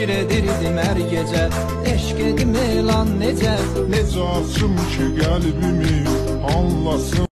fikir edirdim her gece, Eşq edim lan necə Necə açım ki qəlbimi anlasın.